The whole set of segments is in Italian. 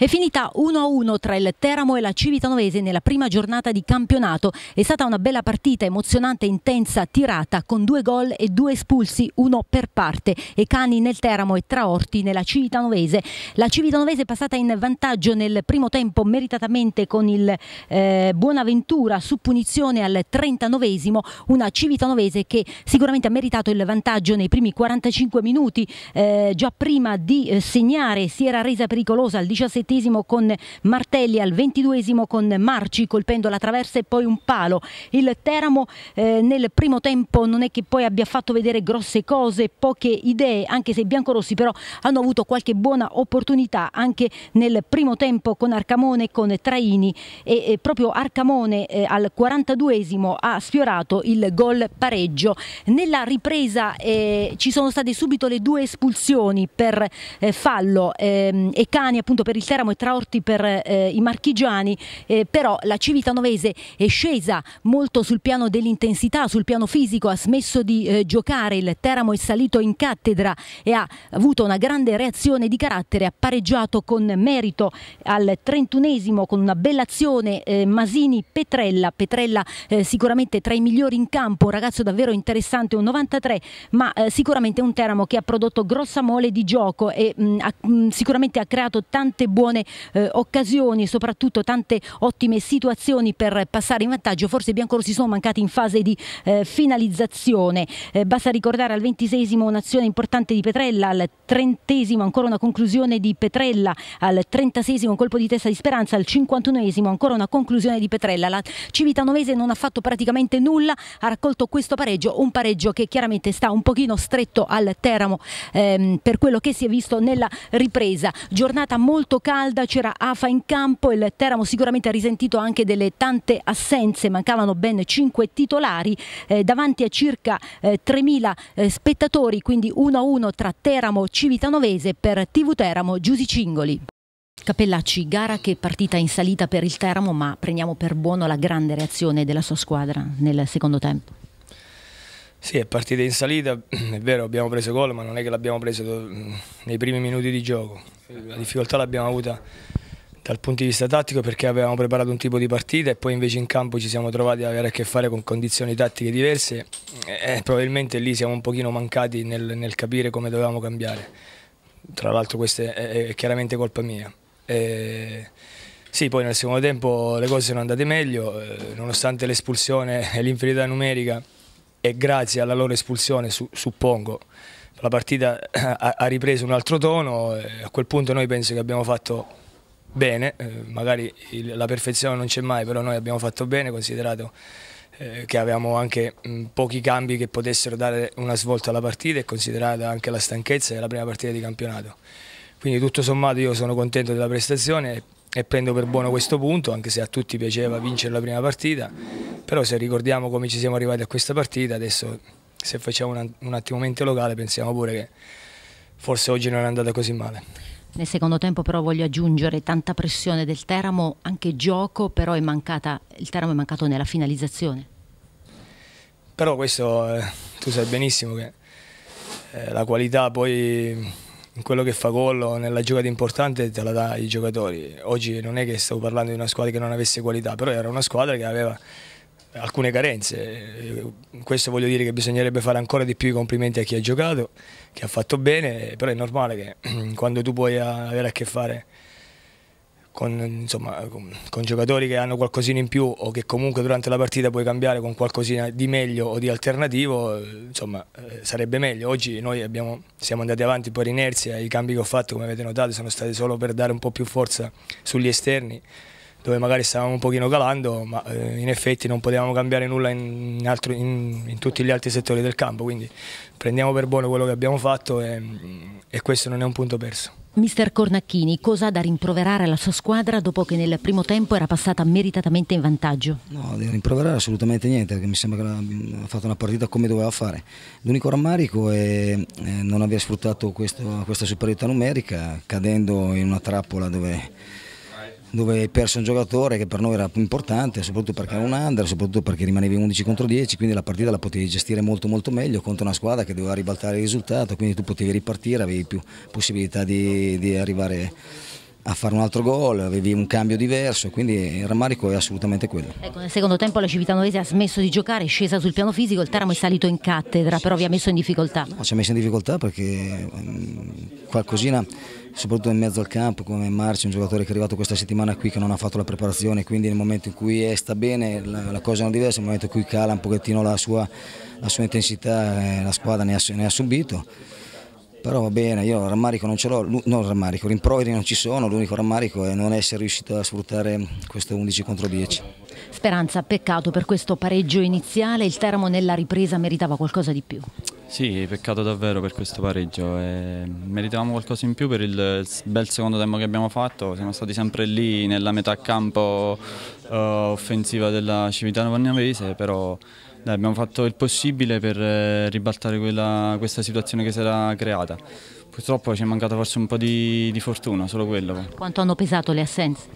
È finita 1-1 tra il Teramo e la Civitanovese nella prima giornata di campionato. È stata una bella partita, emozionante, intensa, tirata, con due gol e due espulsi, uno per parte. E Cani nel Teramo e Traorti nella Civitanovese. La Civitanovese è passata in vantaggio nel primo tempo meritatamente con il eh, Buonaventura su punizione al 39esimo. Una Civitanovese che sicuramente ha meritato il vantaggio nei primi 45 minuti. Eh, già prima di eh, segnare si era resa pericolosa al 17 con Martelli, al 22 con Marci colpendo la traversa e poi un palo. Il Teramo eh, nel primo tempo non è che poi abbia fatto vedere grosse cose, poche idee, anche se i biancorossi però hanno avuto qualche buona opportunità anche nel primo tempo con Arcamone e con Traini e, e proprio Arcamone eh, al 42 ha sfiorato il gol pareggio. Nella ripresa eh, ci sono state subito le due espulsioni per eh, fallo ehm, e Cani appunto per il Teramo Teramo e Traorti per eh, i marchigiani, eh, però la Civitanovese è scesa molto sul piano dell'intensità, sul piano fisico, ha smesso di eh, giocare, il Teramo è salito in cattedra e ha avuto una grande reazione di carattere, ha pareggiato con merito al 31esimo con una bella azione eh, Masini-Petrella, Petrella. Eh, sicuramente tra i migliori in campo, un ragazzo davvero interessante, un 93, ma eh, sicuramente un Teramo che ha prodotto grossa mole di gioco e mh, ha, mh, sicuramente ha creato tante buone buone eh, occasioni, soprattutto tante ottime situazioni per passare in vantaggio, forse i biancorossi sono mancati in fase di eh, finalizzazione. Eh, basta ricordare al ventisesimo un'azione importante di Petrella, al trentesimo ancora una conclusione di Petrella, al trentasesimo un colpo di testa di Speranza, al cinquantunesimo ancora una conclusione di Petrella. La Civitanovese non ha fatto praticamente nulla, ha raccolto questo pareggio, un pareggio che chiaramente sta un pochino stretto al Teramo ehm, per quello che si è visto nella ripresa. Giornata molto calda calda, c'era Afa in campo, il Teramo sicuramente ha risentito anche delle tante assenze, mancavano ben 5 titolari eh, davanti a circa eh, 3.000 eh, spettatori, quindi 1-1 tra Teramo Civitanovese per TV Teramo Giusi Cingoli. Cappellacci, gara che è partita in salita per il Teramo, ma prendiamo per buono la grande reazione della sua squadra nel secondo tempo. Sì, è partita in salita, è vero, abbiamo preso gol, ma non è che l'abbiamo preso nei primi minuti di gioco. La difficoltà l'abbiamo avuta dal punto di vista tattico perché avevamo preparato un tipo di partita e poi invece in campo ci siamo trovati ad avere a che fare con condizioni tattiche diverse e probabilmente lì siamo un pochino mancati nel, nel capire come dovevamo cambiare. Tra l'altro questa è, è, chiaramente colpa mia. E, sì, poi nel secondo tempo le cose sono andate meglio, eh, nonostante l'espulsione e l'inferiorità numerica e grazie alla loro espulsione, su, suppongo, la partita ha, ha ripreso un altro tono, a quel punto noi penso che abbiamo fatto bene, eh, magari il, la perfezione non c'è mai, però noi abbiamo fatto bene considerato eh, che avevamo anche pochi cambi che potessero dare una svolta alla partita e considerata anche la stanchezza della prima partita di campionato. Quindi tutto sommato io sono contento della prestazione e prendo per buono questo punto, anche se a tutti piaceva vincere la prima partita, però se ricordiamo come ci siamo arrivati a questa partita, adesso se facciamo un, un attimo mente locale pensiamo pure che forse oggi non è andata così male. Nel secondo tempo però voglio aggiungere tanta pressione del Teramo, anche gioco, però è mancata, il Teramo è mancato nella finalizzazione. Però questo eh, tu sai benissimo che eh, la qualità poi in quello che fa gol nella giocata importante te la dà i giocatori. Oggi non è che stavo parlando di una squadra che non avesse qualità, però era una squadra che aveva alcune carenze. Questo voglio dire che bisognerebbe fare ancora di più i complimenti a chi ha giocato, che ha fatto bene, però è normale che quando tu puoi avere a che fare con, insomma, con, con, giocatori che hanno qualcosina in più o che comunque durante la partita puoi cambiare con qualcosina di meglio o di alternativo, insomma, eh, sarebbe meglio. Oggi noi abbiamo, siamo andati avanti per inerzia, i cambi che ho fatto, come avete notato, sono stati solo per dare un po' più forza sugli esterni dove magari stavamo un pochino calando, ma eh, in effetti non potevamo cambiare nulla in, altro, in, in, tutti gli altri settori del campo, quindi prendiamo per buono quello che abbiamo fatto e, e questo non è un punto perso. Mister Cornacchini, cosa ha da rimproverare alla sua squadra dopo che nel primo tempo era passata meritatamente in vantaggio? No, di rimproverare assolutamente niente, perché mi sembra che ha fatto una partita come doveva fare. L'unico rammarico è eh, non aver sfruttato questo, questa superiorità numerica, cadendo in una trappola dove dove hai perso un giocatore che per noi era importante, soprattutto perché era un under, soprattutto perché rimanevi 11 contro 10, quindi la partita la potevi gestire molto molto meglio contro una squadra che doveva ribaltare il risultato, quindi tu potevi ripartire, avevi più possibilità di, di arrivare a fare un altro gol, avevi un cambio diverso, quindi il rammarico è assolutamente quello. Ecco, nel secondo tempo la Civitanovese ha smesso di giocare, è scesa sul piano fisico, il Teramo è salito in cattedra, però vi ha messo in difficoltà. No, ci ha messo in difficoltà perché um, qualcosina, soprattutto in mezzo al campo, come Marci, un giocatore che è arrivato questa settimana qui che non ha fatto la preparazione, quindi nel momento in cui sta bene la, la cosa non è diversa, nel momento in cui cala un pochettino la sua, la sua intensità eh, la squadra ne ha, ne ha subito però va bene, io rammarico non ce l'ho, non rammarico, rimproveri non ci sono, l'unico rammarico è non essere riuscito a sfruttare questo 11 contro 10. Speranza, peccato per questo pareggio iniziale, il Teramo nella ripresa meritava qualcosa di più. Sì, peccato davvero per questo pareggio, eh, meritavamo qualcosa in più per il bel secondo tempo che abbiamo fatto, siamo stati sempre lì nella metà campo uh, offensiva della Civitano Vagnavese, però dai, abbiamo fatto il possibile per eh, ribaltare quella, questa situazione che si era creata. Purtroppo ci è mancato forse un po' di, di fortuna, solo quello. Quanto hanno pesato le assenze?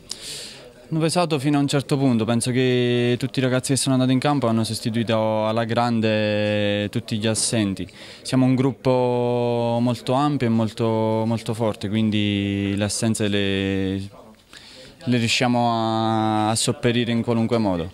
Hanno pesato fino a un certo punto, penso che tutti i ragazzi che sono andati in campo hanno sostituito alla grande tutti gli assenti. Siamo un gruppo molto ampio e molto, molto forte, quindi le assenze le, le riusciamo a, a sopperire in qualunque modo.